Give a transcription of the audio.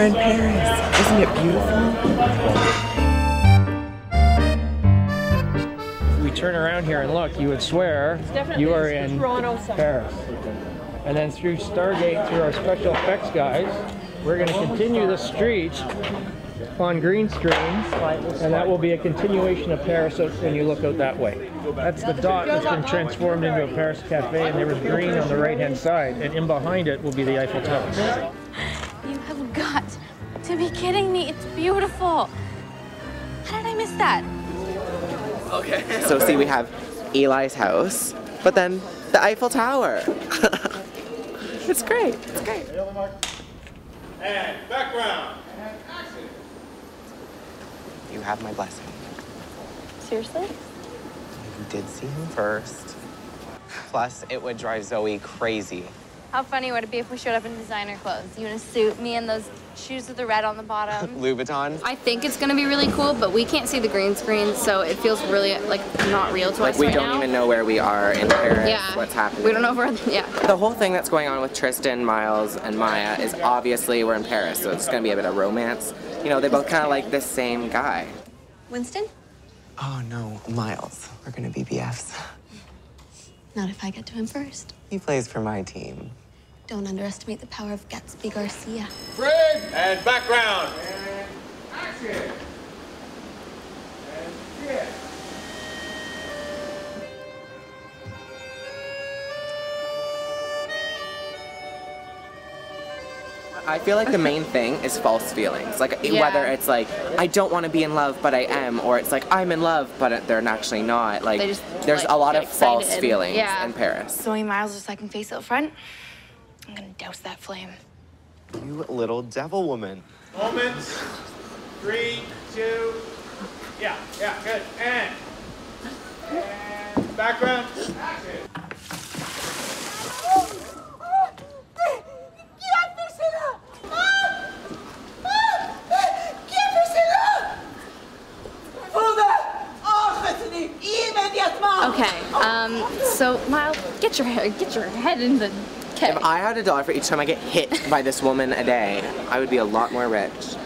in Paris. Isn't it beautiful? we turn around here and look, you would swear you are in Paris. And then through Stargate, through our special effects guys, we're going to continue the street on green screen, and that will be a continuation of Paris when you look out that way. That's the dot that's been transformed into a Paris cafe, and there was green on the right-hand side, and in behind it will be the Eiffel Tower. You have got to be kidding me. It's beautiful. How did I miss that? Okay. so see, we have Eli's house, but then the Eiffel Tower. it's great. It's great. And background. You have my blessing. Seriously? You did see him first. Plus, it would drive Zoe crazy. How funny would it be if we showed up in designer clothes? You in a suit, me in those shoes with the red on the bottom. Louboutin. I think it's gonna be really cool, but we can't see the green screen, so it feels really like not real to Like us we right don't now. even know where we are in Paris. Yeah. What's happening? We don't know if we're yeah. The whole thing that's going on with Tristan, Miles, and Maya is obviously we're in Paris, so it's gonna be a bit of romance. You know, they both kind of like the same guy. Winston? Oh no, Miles. We're gonna be BFs. Not if I get to him first. He plays for my team. Don't underestimate the power of Gatsby Garcia. Fred. And background. And action! And yeah. I feel like the main thing is false feelings. Like Yeah. whether it's like I don't want to be in love but I am, or it's like I'm in love but they're actually not. Like just, there's like, a lot get of false excited. feelings Yeah. in Paris. Zoe Miles' second face out front. I'm gonna douse that flame. You little devil woman. Moments. Three, two. Yeah, yeah, good. And. And background. Action. Okay. Um. So Miles, get your head, get your head in the. Okay. If I had a dollar for each time I get hit by this woman a day, I would be a lot more rich.